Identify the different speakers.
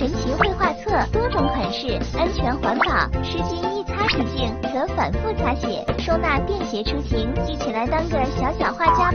Speaker 1: 神奇绘画册多种款式安全环保湿巾一擦即净可反复擦写收纳便携出行一起来当个小小画家。